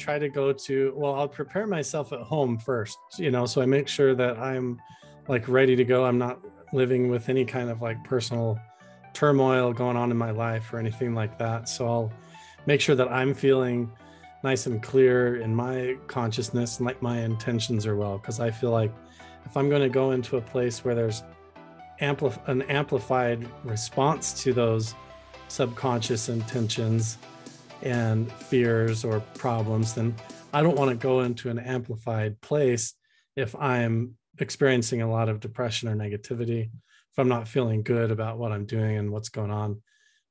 try to go to, well, I'll prepare myself at home first, you know, so I make sure that I'm like ready to go. I'm not living with any kind of like personal turmoil going on in my life or anything like that. So I'll make sure that I'm feeling nice and clear in my consciousness and like my intentions are well. Cause I feel like if I'm going to go into a place where there's ampli- an amplified response to those subconscious intentions and fears or problems, then I don't want to go into an amplified place if I'm experiencing a lot of depression or negativity, if I'm not feeling good about what I'm doing and what's going on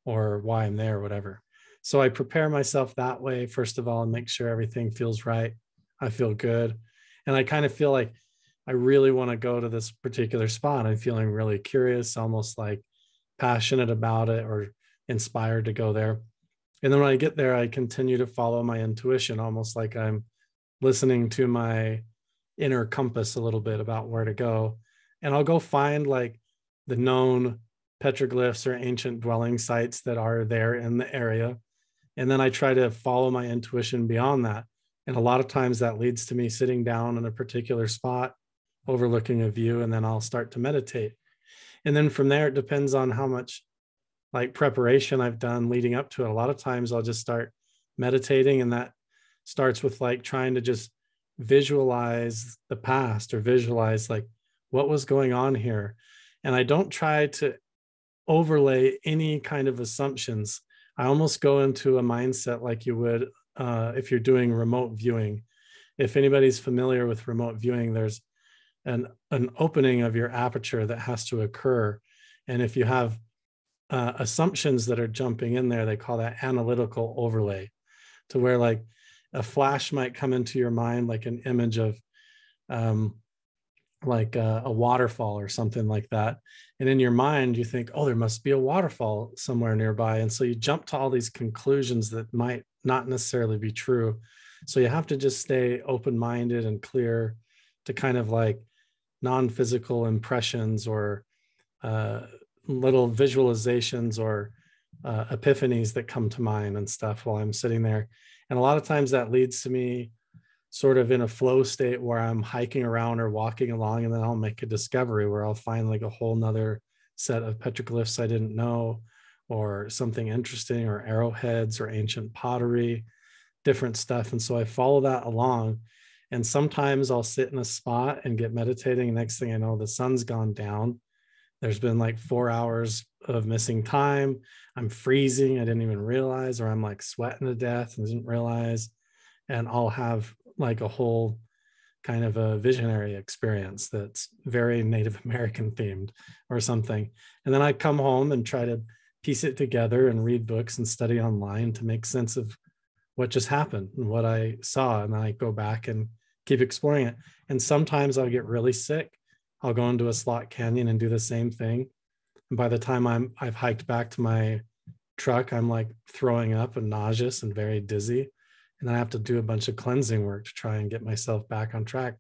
or why I'm there, whatever. So I prepare myself that way, first of all, and make sure everything feels right. I feel good. And I kind of feel like I really want to go to this particular spot. I'm feeling really curious, almost like passionate about it or inspired to go there. And then when I get there, I continue to follow my intuition, almost like I'm listening to my inner compass a little bit about where to go. And I'll go find like the known petroglyphs or ancient dwelling sites that are there in the area. And then I try to follow my intuition beyond that. And a lot of times that leads to me sitting down in a particular spot, overlooking a view, and then I'll start to meditate. And then from there, it depends on how much like preparation I've done leading up to it. A lot of times I'll just start meditating, and that starts with like trying to just visualize the past or visualize like what was going on here. And I don't try to overlay any kind of assumptions. I almost go into a mindset like you would uh, if you're doing remote viewing. If anybody's familiar with remote viewing, there's an, an opening of your aperture that has to occur. And if you have uh, assumptions that are jumping in there, they call that analytical overlay, to where like a flash might come into your mind, like an image of um, like a, a, waterfall or something like that. And in your mind, you think, oh, there must be a waterfall somewhere nearby. And so you jump to all these conclusions that might not necessarily be true. So you have to just stay open minded and clear to kind of like non physical impressions or uh, little visualizations or uh, epiphanies that come to mind and stuff while I'm sitting there. And a lot of times that leads to me sort of in a flow state where I'm hiking around or walking along, and then I'll make a discovery where I'll find like a whole nother set of petroglyphs I didn't know, or something interesting, or arrowheads or ancient pottery, different stuff. And so I follow that along. And sometimes I'll sit in a spot and get meditating. Next thing I know, the sun's gone down. There's been like four hours of missing time. I'm freezing. I didn't even realize, or I'm like sweating to death and didn't realize. And I'll have like a whole kind of a visionary experience that's very Native American themed or something. And then I come home and try to piece it together and read books and study online to make sense of what just happened and what I saw. And I go back and keep exploring it. And sometimes I'll get really sick. I'll go into a slot canyon and do the same thing. And by the time I'm I've hiked back to my truck, I'm like throwing up and nauseous and very dizzy. And then I have to do a bunch of cleansing work to try and get myself back on track.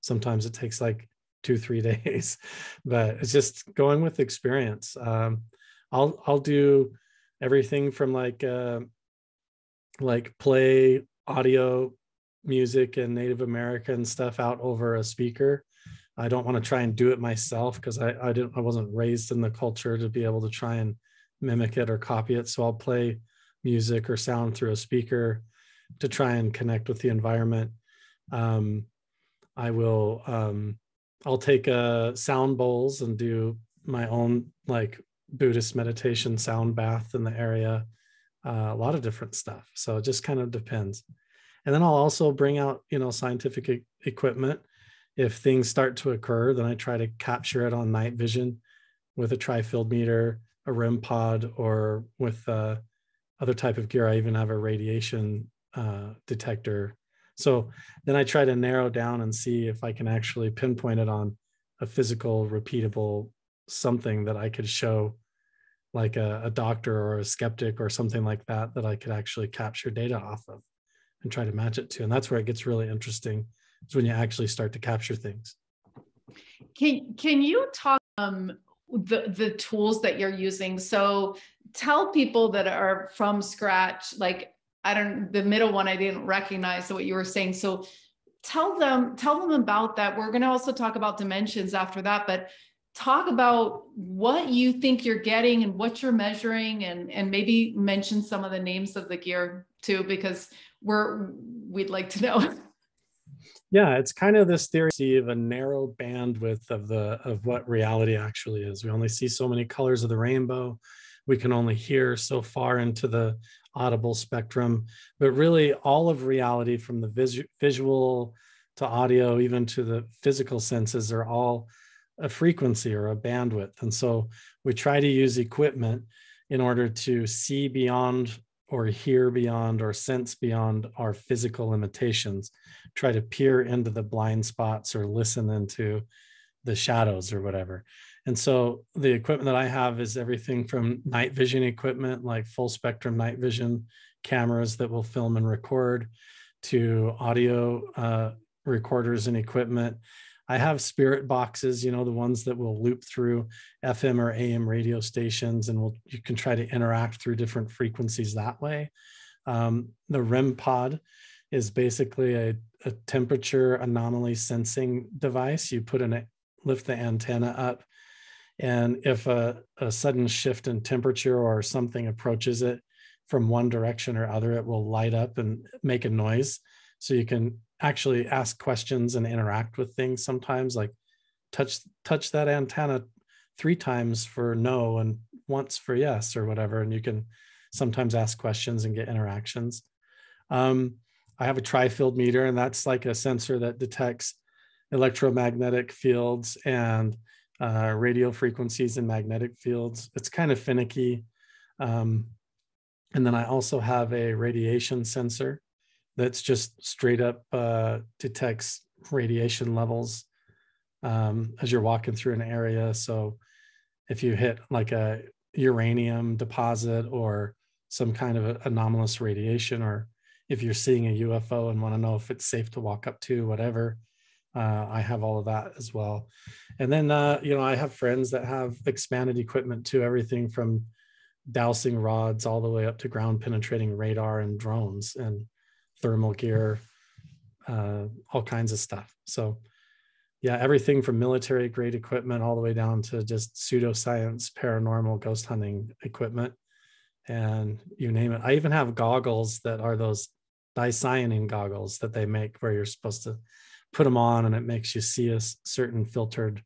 Sometimes it takes like two, three days, but it's just going with experience. Um, I'll I'll do everything from like uh, like play audio music and Native American stuff out over a speaker. I don't want to try and do it myself because I, I didn't I wasn't raised in the culture to be able to try and mimic it or copy it. So I'll play music or sound through a speaker to try and connect with the environment. Um, I will um, I'll take uh, sound bowls and do my own like Buddhist meditation sound bath in the area. Uh, a lot of different stuff. So it just kind of depends. And then I'll also bring out, you know, scientific e- equipment. If things start to occur, then I try to capture it on night vision with a tri-field meter, a REM pod, or with uh, other type of gear. I even have a radiation uh, detector. So then I try to narrow down and see if I can actually pinpoint it on a physical, repeatable something that I could show like a, a, doctor or a skeptic or something like that that I could actually capture data off of and try to match it to. And that's where it gets really interesting is when you actually start to capture things. Can can you talk um the the tools that you're using? So tell people that are from scratch, like I don't the middle one I didn't recognize what you were saying. So tell them tell them about that. We're going to also talk about dimensions after that, but talk about what you think you're getting and what you're measuring and and maybe mention some of the names of the gear too because we're we'd like to know. yeah it's kind of this theory of a narrow bandwidth of the of what reality actually is. We only see so many colors of the rainbow. We can only hear so far into the audible spectrum. But really all of reality from the vis- visual to audio even to the physical senses are all a frequency or a bandwidth. And so we try to use equipment in order to see beyond or hear beyond or sense beyond our physical limitations try to peer into the blind spots or listen into the shadows or whatever. And so the equipment that i have is everything from night vision equipment like full spectrum night vision cameras that will film and record to audio uh, recorders and equipment I have spirit boxes, you know, the ones that will loop through FM or AM radio stations, and we'll, you can try to interact through different frequencies that way. Um, the REM pod is basically a, a, temperature anomaly sensing device. You put in it, lift the antenna up, and if a, a sudden shift in temperature or something approaches it from one direction or other, it will light up and make a noise. So you can actually ask questions and interact with things sometimes like touch touch that antenna three times for no and once for yes or whatever. And you can sometimes ask questions and get interactions. Um, i have a tri-field meter and that's like a sensor that detects electromagnetic fields and uh, radio frequencies and magnetic fields. It's kind of finicky um, and then i also have a radiation sensor that's just straight up uh, detects radiation levels um, as you're walking through an area. So if you hit like a uranium deposit or some kind of anomalous radiation, or if you're seeing a UFO and want to know if it's safe to walk up to, whatever, uh, I have all of that as well. And then, uh, you know, I have friends that have expanded equipment to everything from dowsing rods all the way up to ground penetrating radar and drones. And thermal gear, uh, all kinds of stuff. So, yeah, everything from military grade equipment all the way down to just pseudoscience, paranormal, ghost hunting equipment, and you name it. I even have goggles that are those dicyanin goggles that they make where you're supposed to put them on and it makes you see a certain filtered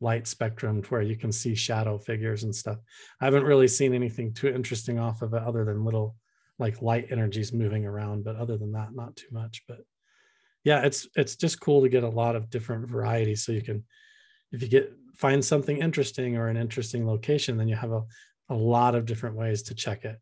light spectrum to where you can see shadow figures and stuff. I haven't really seen anything too interesting off of it other than little like light energies moving around but other than that not too much. But yeah it's it's just cool to get a lot of different varieties. So you can if you get find something interesting or an interesting location then you have a, a lot of different ways to check it